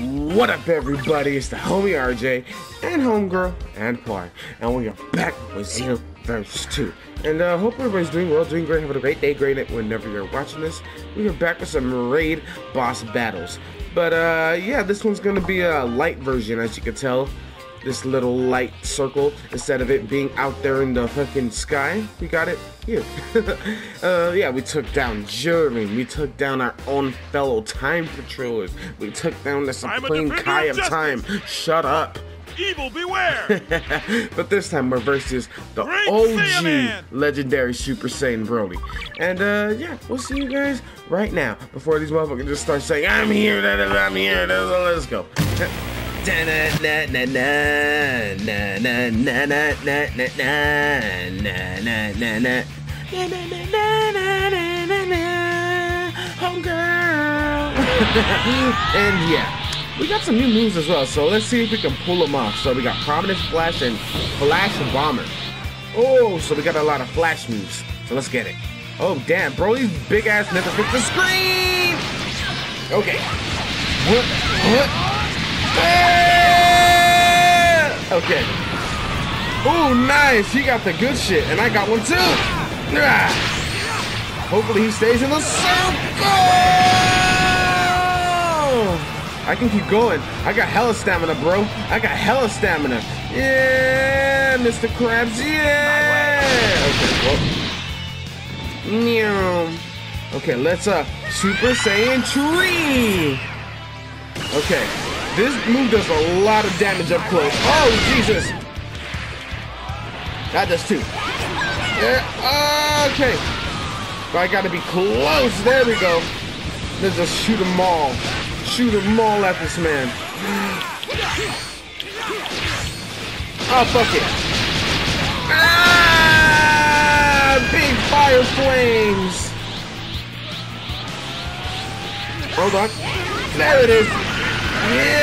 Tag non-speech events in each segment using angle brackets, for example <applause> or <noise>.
What up, everybody? It's the homie RJay and homegirl and Par, and we are back with Xenoverse 2. And uh, hope everybody's doing well, doing great, having a great day, great night whenever you're watching this. We are back with some raid boss battles. But uh, yeah, this one's gonna be a light version, as you can tell this little light circle instead of it being out there in the fucking sky. You got it here. <laughs> uh, yeah, we took down Janemba. We took down our own fellow time patrollers. We took down the Supreme Kai of, of Time. Shut up. Evil beware! <laughs> but this time we're versus the Great OG legendary Super Saiyan Broly. And uh, yeah, we'll see you guys right now before these motherfuckers just start saying, I'm here, I'm here, let's go. <laughs> <laughs> And yeah, we got some new moves as well, so let's see if we can pull them off. So we got Prominence Flash and Flash Bomber. Oh, so we got a lot of Flash moves. So let's get it. Oh, damn, Broly's big ass never fits the screen! Okay. What? What? Okay. Ooh, nice. He got the good shit, and I got one too. Ah. Hopefully he stays in the circle. I can keep going. I got hella stamina, bro. I got hella stamina. Yeah, Mr. Krabs. Yeah. Okay, well. Okay, let's uh Super Saiyan tree. Okay, this move does a lot of damage up close. Oh, Jesus. That does too. Yeah, okay. But I gotta be close. There we go. Let's just shoot them all. Shoot them all at this man. Oh, fuck it. Ah! Big fire flames. Hold on. There it is. Yeah!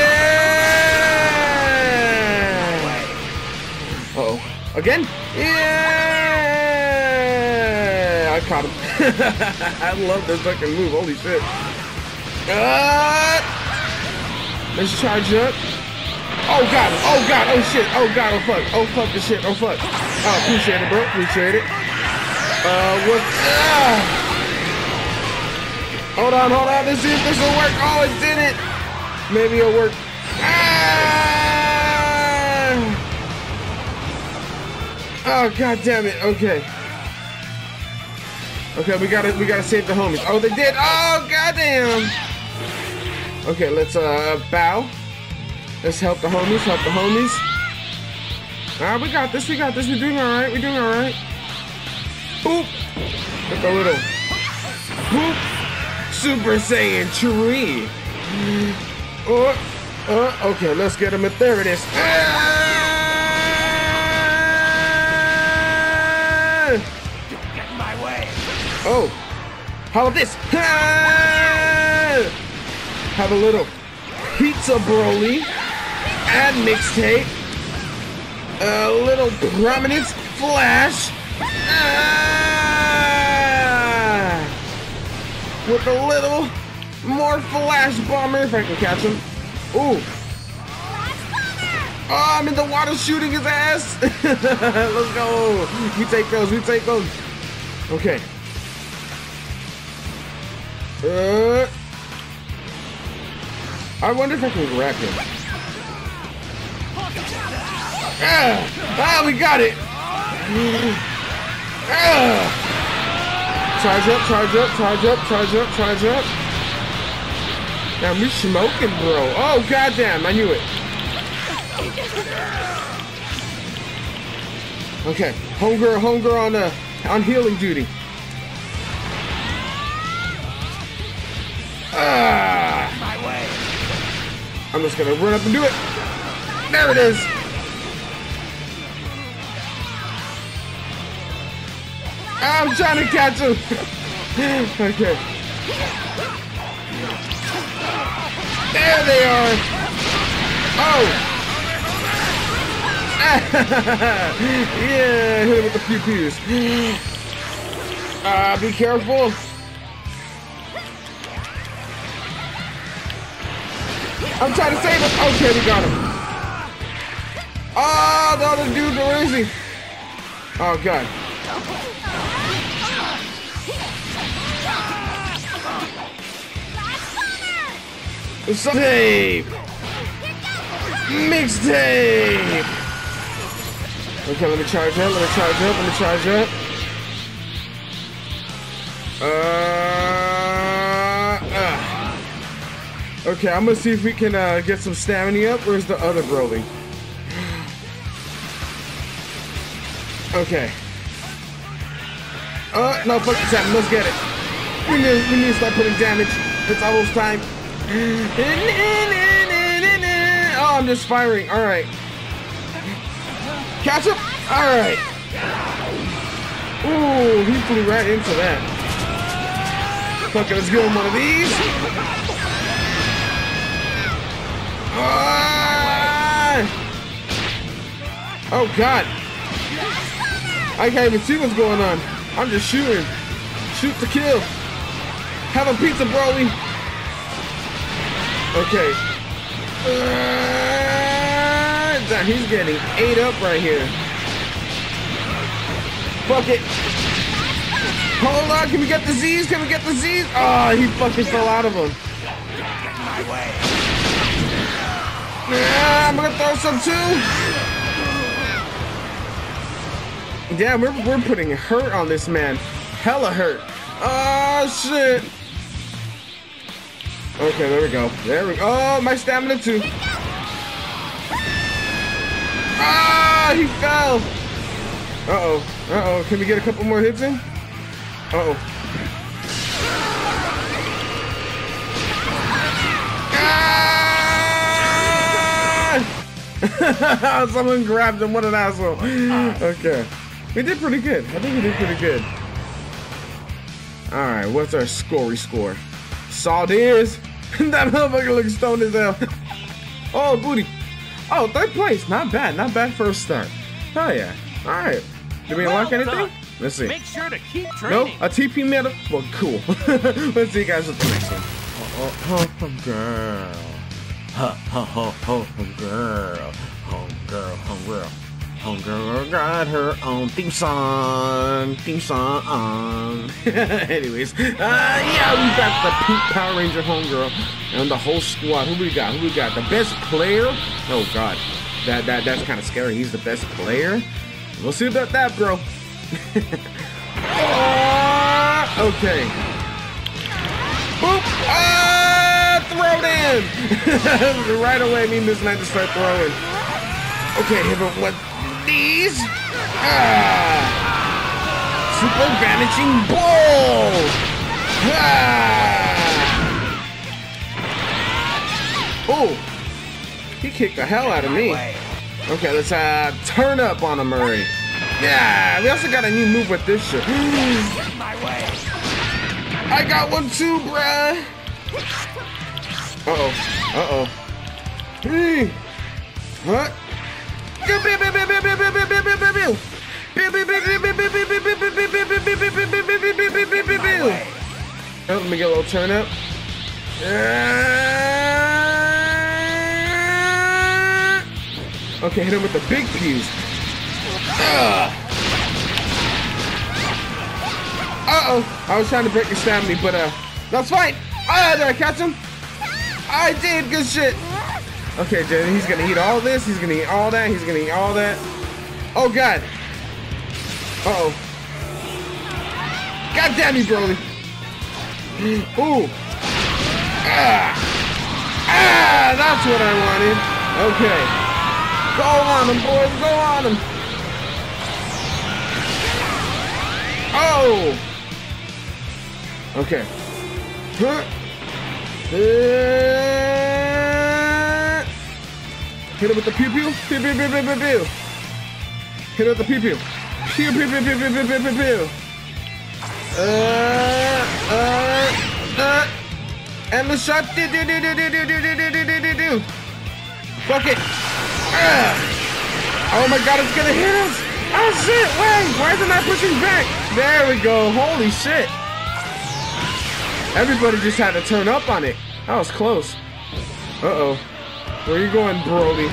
Oh. Again? Yeah! I caught him. <laughs> I love this fucking move. Holy shit. Uh, let's charge up. Oh god. Oh god. Oh shit. Oh god. Oh fuck. Oh fuck the shit. Oh fuck. Oh, appreciate it, bro. Appreciate it. Uh, what? Uh, hold on, hold on. this is, this will work. Oh, it didn't. Maybe it'll work. Ah! Oh god damn it. Okay. Okay, we gotta we gotta save the homies. Oh they did! Oh goddamn! Okay, let's uh bow. Let's help the homies, help the homies. Alright, we got this, we got this, we're doing alright, we're doing alright. Boop! Look a little. Boop! Super Saiyan tree! Oh, oh, okay, let's get him. There it is. Get my way. Oh, how about this? Uh, have a little pizza broly and mixtape. A little prominence flash. Ah, with a little more Flash Bomber if I can catch him. Ooh. Oh, I'm in the water shooting his ass. <laughs> Let's go. We take those. We take those. Okay. Uh, I wonder if I can grab him. Ah, ah we got it. Ah. Charge up, charge up, charge up, charge up, charge up. Now me smoking, bro. Oh, goddamn, I knew it. Okay, homegirl, homegirl on uh, on healing duty. Ah! My way. I'm just gonna run up and do it. There it is. I'm trying to catch him. <laughs> okay. There they are! Oh! <laughs> yeah, hit him with the pew pews. Uh, be careful. I'm trying to save him. Okay, we got him. Oh, the other dude, where is he? Oh, God. Tape! Mixtape! Okay, let me charge up, let me charge up, let me charge up. Uh, uh. Okay, I'm gonna see if we can uh, get some stamina up. Where's the other Broly? Okay. Uh, no, fuck the. Let's get it. We need, we need to start putting damage. It's almost time. <laughs> Oh, I'm just firing. All right. Catch him. All right. Ooh, he flew right into that. Okay, let's give him one of these. Ah! Oh, God. I can't even see what's going on. I'm just shooting. Shoot to kill. Have a pizza, Broly. Okay. Uh, he's getting ate up right here. Fuck it. Hold on, can we get the Z's? Can we get the Z's? Oh, he fucking fell out of them. Yeah, I'm gonna throw some too. Yeah, we're, we're putting hurt on this man. Hella hurt. Oh, shit. Okay, there we go. There we go. Oh, my stamina too. Ah, he fell. Uh-oh. Uh-oh. Can we get a couple more hits in? Uh-oh. Ah! <laughs> Someone grabbed him. What an asshole. Okay. We did pretty good. I think we did pretty good. All right, what's our scorey score? Salt is. <laughs> that motherfucker looks stoned as hell. <laughs> oh, booty. Oh, third place. Not bad. Not bad for a start. Hell yeah. All right. Did we unlock anything? done. Let's see. Make sure to keep No, a TP medal. Well, cool. <laughs> Let's see you guys with the next one. Uh, uh, oh, oh, oh, girl. Ha, ha, ha, ha, girl. Home girl, home girl. Home girl got her own theme song. Theme song. <laughs> Anyways, uh, yeah, we got the pink Power Ranger homegirl and the whole squad. Who we got? Who we got? The best player? Oh, God. That, that, that's kind of scary. He's the best player? We'll see about that, bro. <laughs> Ah, okay. Boop! Ah, throw in! <laughs> right away, me and this night to start throwing. Okay, him with these. Ah! Super vanishing ball! Ah! Oh! He kicked the hell out of me. Okay, let's uh turn up on him, Murray. Yeah, we also got a new move with this shit. <gasps> I got one too, bruh. Uh-oh. Uh-oh. Hey. What? Let me get a little turn up. Uh, Okay, hit him with the big fuse. Uh-oh. I was trying to break his stamina, but uh, that's fine. Ah, did I catch him? I did. Good shit. Okay, Jenny, he's gonna eat all this. He's gonna eat all that. He's gonna eat all that. Oh, God. Uh-oh. God damn you, Broly. <gasps> Ooh. Ah. Ah, that's what I wanted. Okay. Go on him, boys. Go on him. Oh. Okay. Huh. Uh, Hit it with the pew pew. Pew pew pew pew pew pew. Hit it with the pew pew. Pew pew pew pew pew pew pew pew pew. Uh, uh, uh. And the shot. Do do do do do do do do do do do. Fuck it. Ah. Oh my god, it's gonna hit us. Oh shit, wait, why is it not pushing back? There we go, holy shit. Everybody just had to turn up on it. That was close. Uh-oh. Where are you going, Broly?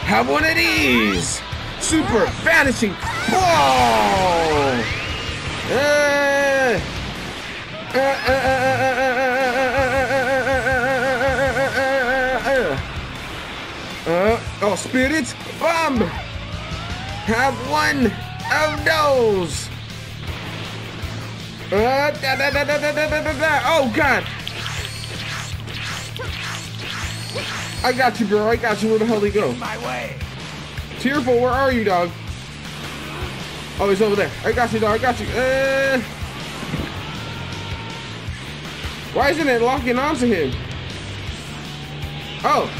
Have one of these! Super Vanishing Ball! Uh, oh, Spirit Bomb! Have one of those! Oh, God! I got you, bro. I got you. Where the hell did he go? My way. Tearful, where are you, dog? Oh, he's over there. I got you, dog. I got you. Uh, why isn't it locking onto him? Oh.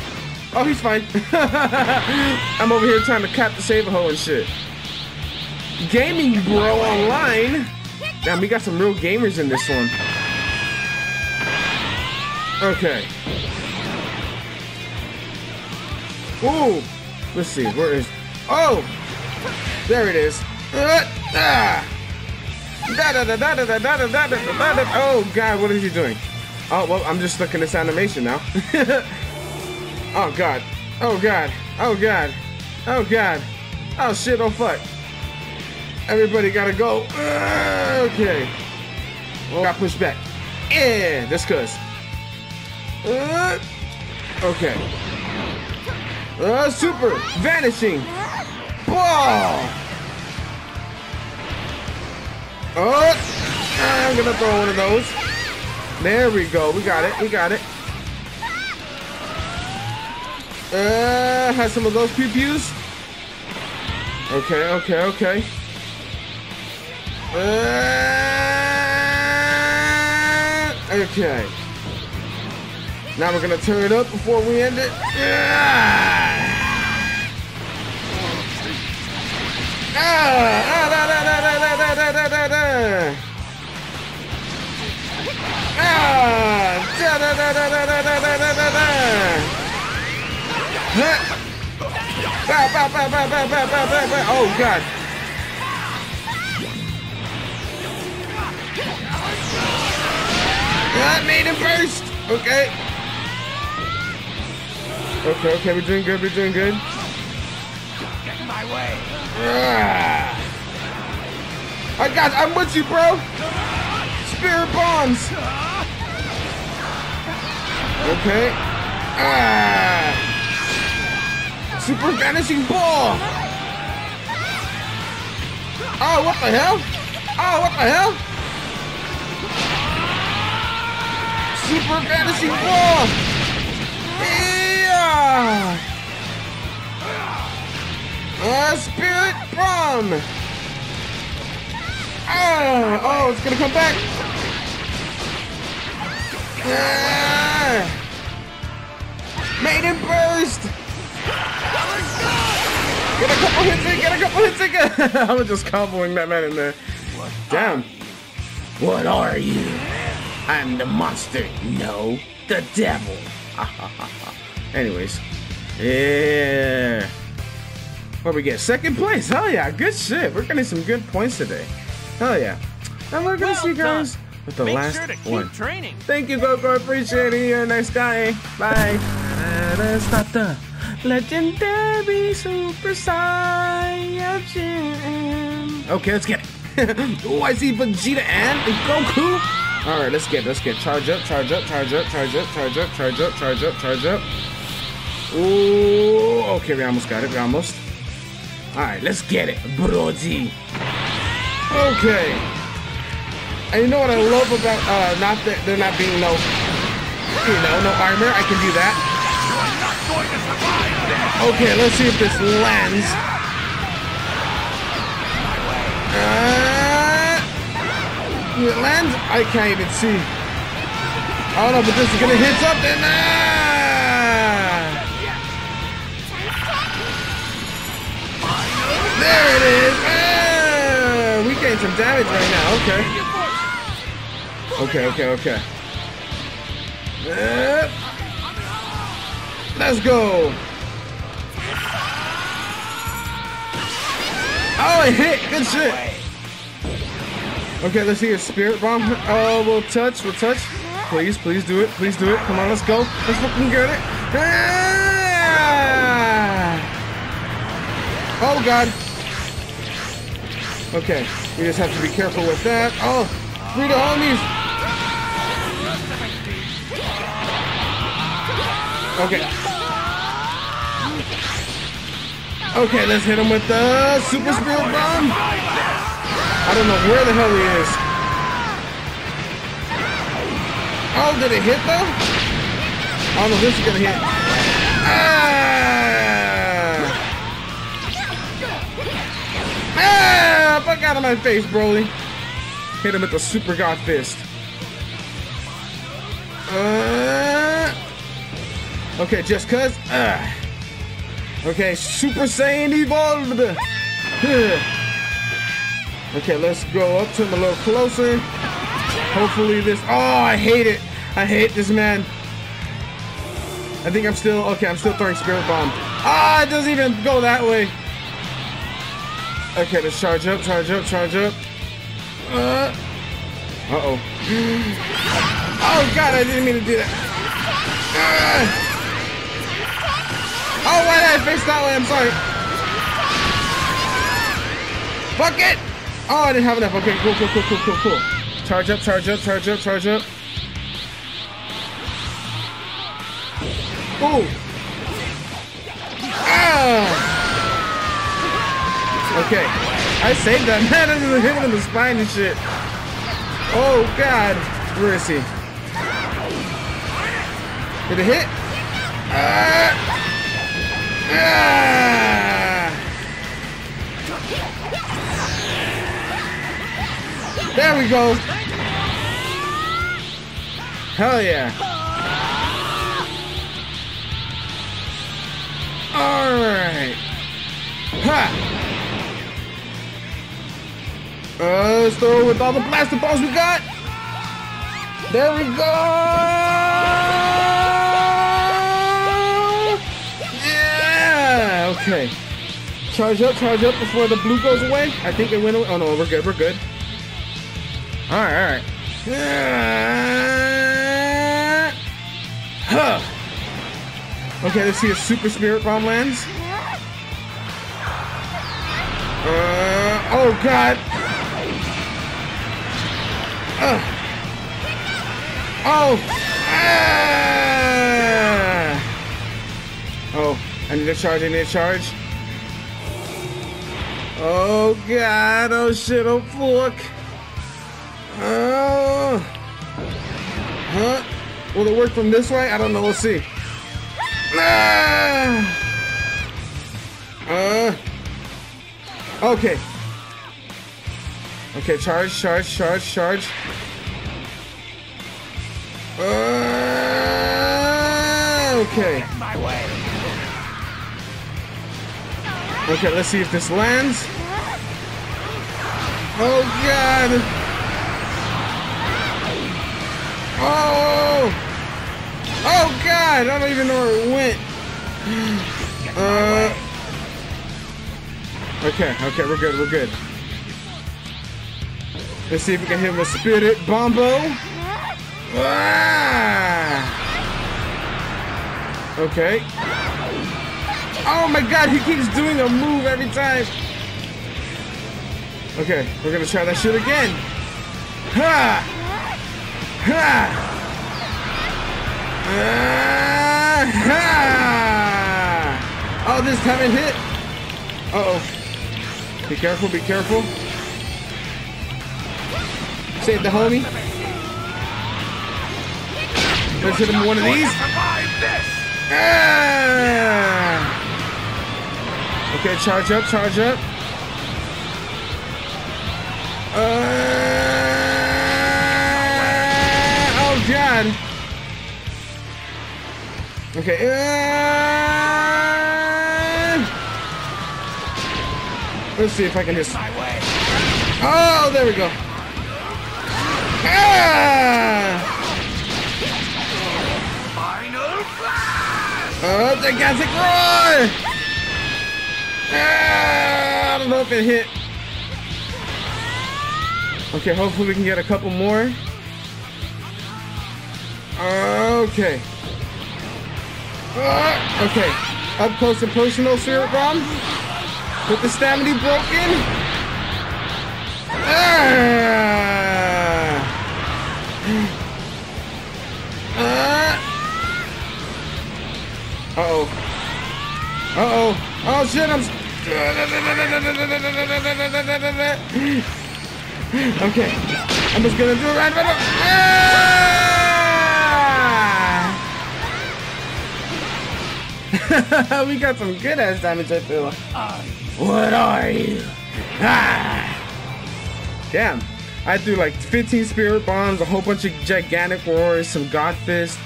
Oh, he's fine. <laughs> I'm over here trying to cap the save a hole and shit. Gaming Bro Online. Damn, we got some real gamers in this one. Okay. Ooh! Let's see, where is... Oh! There it is. Oh god, what is he doing? Oh, well, I'm just stuck in this animation now. oh god. Oh god. Oh god. Oh god. Oh shit, oh fuck. Everybody gotta go. Okay. Well, got pushed back. Yeah, this cuz. Okay. Uh, super vanishing ball. Oh, I'm gonna throw one of those. There we go. We got it. We got it. Uh, has some of those pew pews. Okay, okay, okay. Uh, okay. Now we're gonna turn it up before we end it. Ah! Ah! Ah! Ah! Oh God! Ah, made him first. Okay. Okay, okay, we're doing good, we're doing good. Get my way. Ah. I got, I'm with you, bro. Spirit bombs. Okay. Ah. Super vanishing ball. Oh, what the hell? Oh, what the hell? Super vanishing ball. Yeah. Uh, spirit bomb. Ah, oh, it's gonna come back. Ah. Made him burst. Get a couple hits in, get a couple hits in. <laughs> I was just comboing that man in there. Damn. What are you? I'm the monster. No, the devil. <laughs> Anyways. Yeah. What we get? Second place. Hell yeah. Good shit. We're getting some good points today. Hell yeah. And we're gonna Well see you guys done. with the Make last sure to keep one. training. Thank you, Goku. Appreciate it. You're a nice guy. Bye. Let's start the legendary Super Saiyan. Okay, let's get it. <laughs> oh, I see Vegeta and Goku. All right, let's get, it, let's get charge up, charge up, charge up, charge up, charge up, charge up, charge up, charge up. Ooh, okay, we almost got it. We almost. All right, let's get it, Broly. Okay. And you know what I love about uh not that there not being no you know, no armor, I can do that. Okay, let's see if this lands. Uh, it lands? I can't even see. I don't know, but this is gonna hit something. Ah! There it is. Ah, we gained some damage right now. Okay. Okay, okay, okay. Yep. Let's go. Oh, it hit. Good shit. Okay, let's see a spirit bomb. Oh, we'll touch. We'll touch. Please, please do it. Please do it. Come on, let's go. Let's fucking get it. Ah! Oh, God. Okay, we just have to be careful with that. Oh, the homies. Okay. Okay, let's hit him with the super spirit bomb. I don't know where the hell he is. Oh, did it hit though? I don't know if this is gonna hit. Ah! Ah! Out of my face, Broly. Hit him with the super god fist. Uh, okay, just cuz. Uh, okay, Super Saiyan evolved. <sighs> okay, let's go up to him a little closer. Hopefully this. Oh, I hate it. I hate this man. I think I'm still okay. I'm still throwing spirit bomb. Ah, it doesn't even go that way. Okay, let's charge up, charge up, charge up. Uh, uh oh. <gasps> Oh god, I didn't mean to do that. Uh, oh, why did I face that way? I'm sorry. Fuck it! Oh, I didn't have enough. Okay, cool, cool, cool, cool, cool, cool. Charge up, charge up, charge up, charge up. Ooh. Ah! Okay. I saved that <laughs> man. Just hit him in the spine and shit. Oh, God. Where is he? Did it hit? Ah! There we go. Hell yeah. Alright. Ha! Uh, let's throw with all the blaster balls we got. There we go. Yeah. Okay. Charge up, charge up before the blue goes away. I think it went away. Oh no, we're good. We're good. All right, all right. Huh. Okay, let's see if Super Spirit Bomb lands. Uh, oh God. Uh. Oh. Ah. Oh, I need to charge. I need to charge. Oh God. Oh shit. Oh fuck. Oh. Huh? Will it work from this way? I don't know. We'll see. Ah. Uh. Okay. Okay, charge, charge, charge, charge. Uh, okay. Okay, let's see if this lands. Oh god. Oh. Oh god, I don't even know where it went. Uh. Okay, okay, we're good, we're good. Let's see if we can hit him with Spirit Bombo. Ah! Okay. Oh my god, he keeps doing a move every time. Okay, we're gonna try that shit again. Ha! Ha! Ah, ha! Oh, this time it hit. Uh oh. Be careful, be careful. Save the homie. Let's hit him with one of these. Ah! Okay, charge up, charge up. Uh, oh god. Okay. uh, let's see if I can just. Oh, there we go. Ah! Flash! Oh, gigantic roar! Ah, I don't know if it hit. Okay, hopefully we can get a couple more. Okay. Uh, okay. Up close and personal, Spirit Bomb. With the stamina broken. Ah! Uh oh. Uh oh. Shit, I'm. Okay. I'm just gonna do it right now. Ah! <laughs> we got some good ass damage, I feel. What are you? Ah! Damn. I threw like 15 spirit bombs, a whole bunch of gigantic roars, some god fist.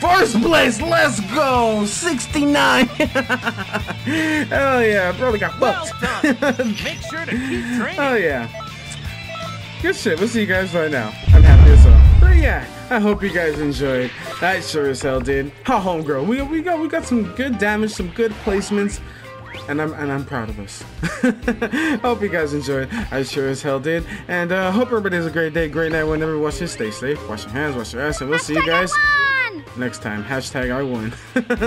First place, let's go! 69! <laughs> Hell yeah, I probably got Well fucked. <laughs> Make sure to keep training. Oh yeah. Good shit. We'll see you guys right now. I'm happy as well. But yeah, I hope you guys enjoyed. I sure as hell did. Ha homegirl. We we got we got some good damage, some good placements. And I'm and I'm proud of us. <laughs> hope you guys enjoyed. I sure as hell did. And uh hope everybody has a great day, great night whenever you watch this. Stay safe, wash your hands, wash your ass, and we'll see you guys Hashtag next time. Hashtag I won.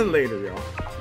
<laughs> Later, y'all.